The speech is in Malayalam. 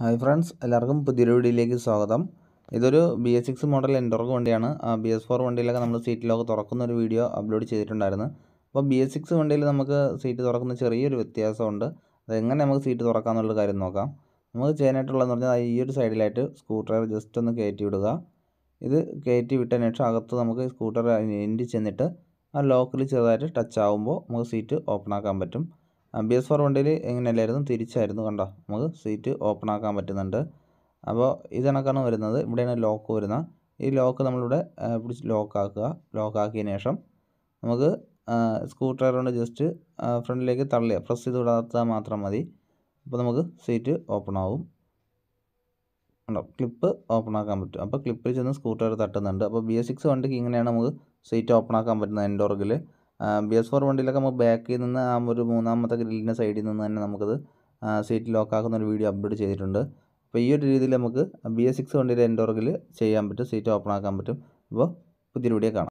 ഹായ് ഫ്രണ്ട്സ് എല്ലാവർക്കും പുതിയൊരു വീഡിയോയിലേക്ക് സ്വാഗതം. ഇതൊരു B S six model Ntorq വണ്ടിയാണ്. ബി എസ് ഫോർ വണ്ടിയിലൊക്കെ നമ്മൾ സീറ്റ് ലോക്ക് തുറക്കുന്ന ഒരു വീഡിയോ അപ്ലോഡ് ചെയ്തിട്ടുണ്ടായിരുന്നു. അപ്പോൾ ബി എസ് സിക്സ് വണ്ടിയിൽ നമുക്ക് സീറ്റ് തുറക്കുന്ന ചെറിയൊരു വ്യത്യാസമുണ്ട്. അതെങ്ങനെ നമുക്ക് സീറ്റ് തുറക്കാമെന്നുള്ള കാര്യം നോക്കാം. നമുക്ക് ചെയ്യാനായിട്ടുള്ളതെന്ന് പറഞ്ഞാൽ ഈ ഒരു സൈഡിലായിട്ട് സ്കൂട്ടർ ജസ്റ്റ് ഒന്ന് കയറ്റി വിടുക. ഇത് കയറ്റി വിട്ടതിന് ശേഷം അകത്ത് നമുക്ക് സ്കൂട്ടർ എൻഡിൽ ചെന്നിട്ട് ആ ലോക്കിൽ ചെറുതായിട്ട് ടച്ച് ആകുമ്പോൾ നമുക്ക് സീറ്റ് ഓപ്പൺ ആക്കാൻ പറ്റും. ബി എസ് ഫോർ വണ്ടിയിൽ എങ്ങനെയല്ലായിരുന്നു? തിരിച്ചായിരുന്നു കണ്ടോ? നമുക്ക് സീറ്റ് ഓപ്പൺ ആക്കാൻ പറ്റുന്നുണ്ട്. അപ്പോൾ ഇത് കണക്കാണ് വരുന്നത്. ഇവിടെയാണ് ലോക്ക് വരുന്നത്. ഈ ലോക്ക് നമ്മളിവിടെ പിടിച്ച് ലോക്ക് ആക്കുക. ലോക്ക് ആക്കിയതിന് ശേഷം നമുക്ക് സ്ക്രൂ ഡ്രൈവർ കൊണ്ട് ജസ്റ്റ് ഫ്രണ്ടിലേക്ക് തള്ളിയ പ്രസ് ചെയ്ത് വിടാത്താൽ മാത്രം മതി. അപ്പോൾ നമുക്ക് സീറ്റ് ഓപ്പൺ ആവും. ഉണ്ടോ ക്ലിപ്പ് ഓപ്പൺ ആക്കാൻ പറ്റും. അപ്പോൾ ക്ലിപ്പിൽ ചെന്ന് സ്കൂട്ടർ തട്ടുന്നുണ്ട്. അപ്പോൾ ബി എസ് സിക്സ് വണ്ടിക്ക് ഇങ്ങനെയാണ് നമുക്ക് സീറ്റ് ഓപ്പൺ ആക്കാൻ പറ്റുന്നത്. എൻഡോർഗിൽ ബി എസ് ഫോർ വണ്ടിയിലൊക്കെ നമുക്ക് ബാക്കിൽ നിന്ന് ആ ഒരു മൂന്നാമത്തെ ഗ്രില്ലിന്റെ സൈഡിൽ നിന്ന് തന്നെ നമുക്കത് സീറ്റ് ലോക്ക് ആക്കുന്ന ഒരു വീഡിയോ അപ്ലോഡ് ചെയ്തിട്ടുണ്ട്. അപ്പോൾ ഈ ഒരു രീതിയിൽ നമുക്ക് ബി എസ് സിക്സ് വണ്ടിയുടെ എൻഡോർഗിൽ ചെയ്യാൻ പറ്റും സീറ്റ് ഓപ്പൺ ആക്കാൻ പറ്റും. അപ്പോൾ പുതിയൊരു വീഡിയോ കാണാം.